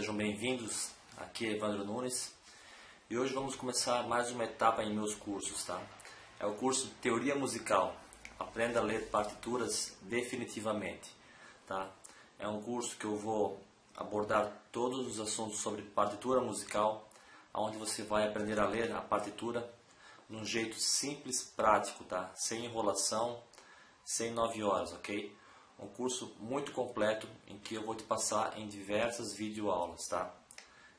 sejam bem-vindos. Aqui é Evandro Nunes e hoje vamos começar mais uma etapa em meus cursos, tá? É o curso Teoria Musical. Aprenda a ler partituras definitivamente, tá? É um curso que eu vou abordar todos os assuntos sobre partitura musical, onde você vai aprender a ler a partitura num jeito simples, prático, tá? Sem enrolação, sem nove horas, ok? Um curso muito completo em que eu vou te passar em diversas videoaulas, tá?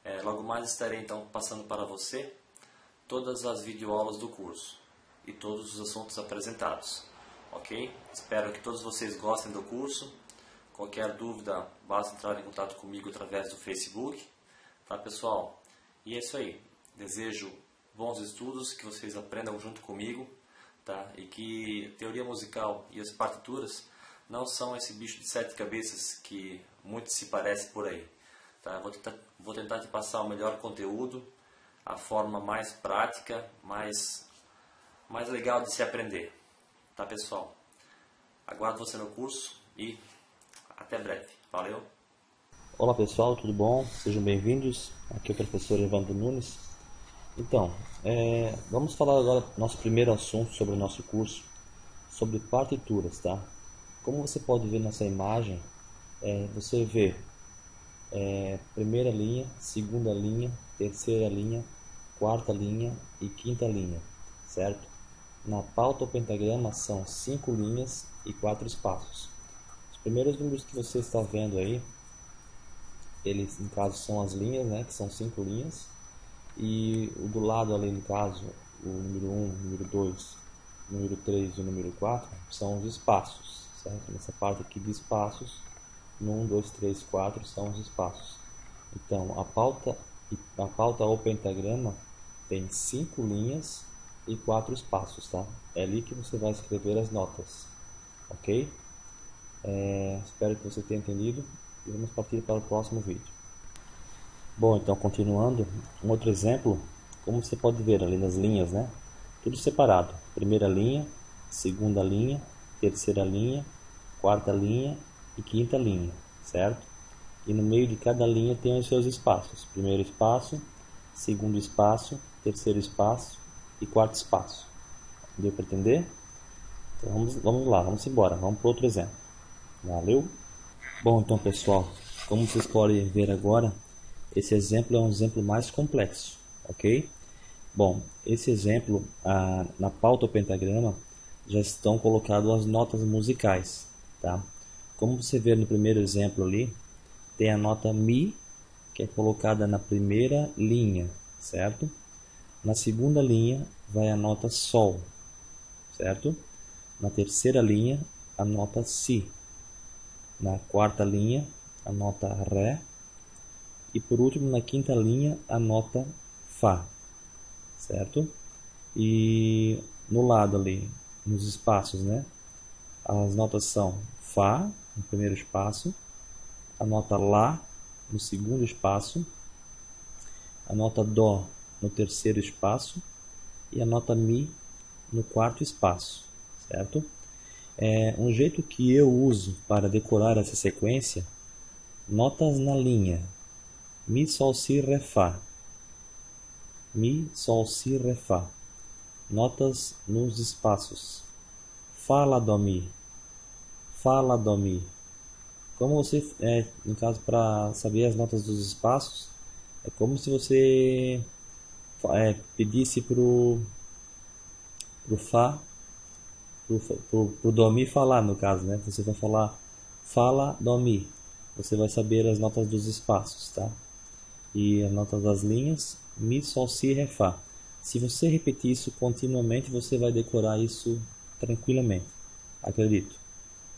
É, logo mais estarei então passando para você todas as videoaulas do curso e todos os assuntos apresentados, ok? Espero que todos vocês gostem do curso. Qualquer dúvida, basta entrar em contato comigo através do Facebook, tá pessoal? E é isso aí. Desejo bons estudos, que vocês aprendam junto comigo, tá? E que teoria musical e as partituras não são esse bicho de sete cabeças que muito se parece por aí. Tá? Vou, tentar, vou tentar te passar o melhor conteúdo, a forma mais prática, mais, mais legal de se aprender. Tá, pessoal? Aguardo você no curso e até breve. Valeu! Olá pessoal, tudo bom? Sejam bem-vindos. Aqui é o professor Evandro Nunes. Então, é, vamos falar agora nosso primeiro assunto sobre o nosso curso, sobre partituras, tá? Como você pode ver nessa imagem, é, você vê é, primeira linha, segunda linha, terceira linha, quarta linha e quinta linha, certo? Na pauta ou pentagrama são cinco linhas e quatro espaços. Os primeiros números que você está vendo aí, eles no caso são as linhas, né, que são cinco linhas, e o do lado ali no caso, o número 1, um, número 2, número 3 e o número 4 são os espaços certo? Nessa parte aqui de espaços, no 1, 2, 3, 4 são os espaços. Então, a pauta, a pauta ou pentagrama tem cinco linhas e quatro espaços, tá? É ali que você vai escrever as notas, ok? É, espero que você tenha entendido e vamos partir para o próximo vídeo. Bom, então continuando, um outro exemplo, como você pode ver ali nas linhas, né? Tudo separado. Primeira linha, segunda linha, terceira linha, quarta linha e quinta linha, certo? E no meio de cada linha tem os seus espaços. Primeiro espaço, segundo espaço, terceiro espaço e quarto espaço. Deu para entender? Então vamos, vamos lá, vamos embora. Vamos para outro exemplo. Valeu? Bom, então pessoal, como vocês podem ver agora, esse exemplo é um exemplo mais complexo, ok? Bom, esse exemplo, ah, na pauta pentagrama, já estão colocadas as notas musicais, tá? Como você vê no primeiro exemplo ali, tem a nota Mi, que é colocada na primeira linha, certo? Na segunda linha vai a nota Sol, certo? Na terceira linha, a nota Si. Na quarta linha, a nota Ré. E por último, na quinta linha, a nota Fá, certo? E no lado ali, nos espaços, né? As notas são Fá no primeiro espaço, a nota Lá no segundo espaço, a nota Dó no terceiro espaço e a nota Mi no quarto espaço, certo? É um jeito que eu uso para decorar essa sequência, notas na linha, Mi, Sol, Si, Ré, Fá, Mi, Sol, Si, Ré, Fá Notas nos espaços. Fala do mi. Fala do mi. Como você, é, no caso, para saber as notas dos espaços, é como se você é, pedisse pro pro Fá, pro, pro, pro do mi falar, no caso, né? Você vai falar Fala do mi. Você vai saber as notas dos espaços, tá? E as notas das linhas, Mi, Sol, Si, Ré, Fá. Se você repetir isso continuamente, você vai decorar isso tranquilamente, acredito,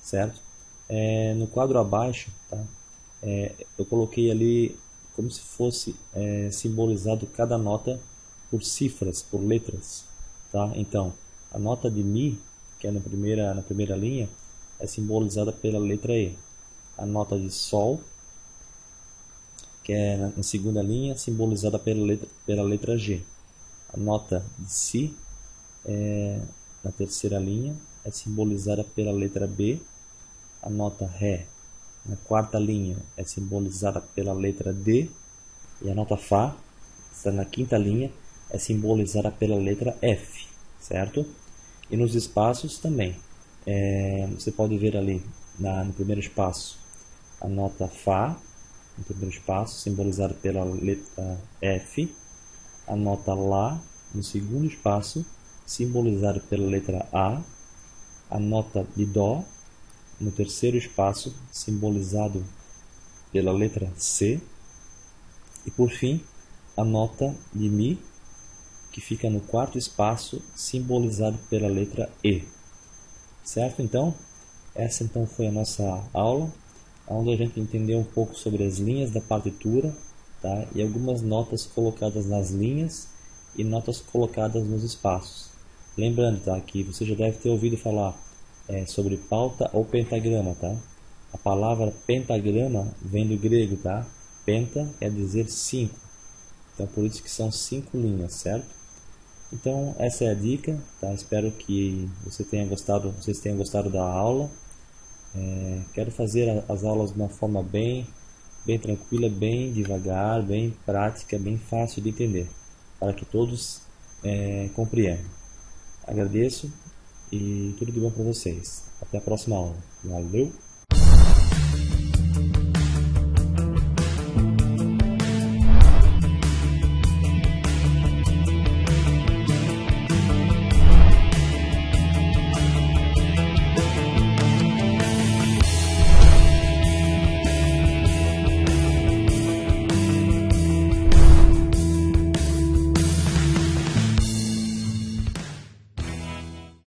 certo? É, no quadro abaixo, tá? É, eu coloquei ali como se fosse é, simbolizado cada nota por cifras, por letras, tá? Então, a nota de Mi, que é na primeira, na primeira linha, é simbolizada pela letra E. A nota de Sol, que é na segunda linha, simbolizada pela letra, pela letra G. A nota de Si é, na terceira linha é simbolizada pela letra B. A nota Ré na quarta linha é simbolizada pela letra D e a nota Fá está na quinta linha é simbolizada pela letra F, certo? E nos espaços também. É, você pode ver ali na, no primeiro espaço a nota Fá, no primeiro espaço, simbolizada pela letra F, a nota Lá, no segundo espaço, simbolizada pela letra A, a nota de Dó, no terceiro espaço, simbolizado pela letra C, e por fim, a nota de Mi, que fica no quarto espaço, simbolizado pela letra E. Certo? Então, essa então foi a nossa aula, onde a gente entendeu um pouco sobre as linhas da partitura tá? e algumas notas colocadas nas linhas e notas colocadas nos espaços. Lembrando tá, que você já deve ter ouvido falar é, sobre pauta ou pentagrama. Tá? A palavra pentagrama vem do grego, tá? Penta quer dizer cinco. Então por isso que são cinco linhas, certo? Então essa é a dica, tá? Espero que você tenha gostado, vocês tenham gostado da aula. É, quero fazer as aulas de uma forma bem, bem tranquila, bem devagar, bem prática, bem fácil de entender, para que todos é, compreendam. Agradeço e tudo de bom para vocês. Até a próxima aula. Valeu!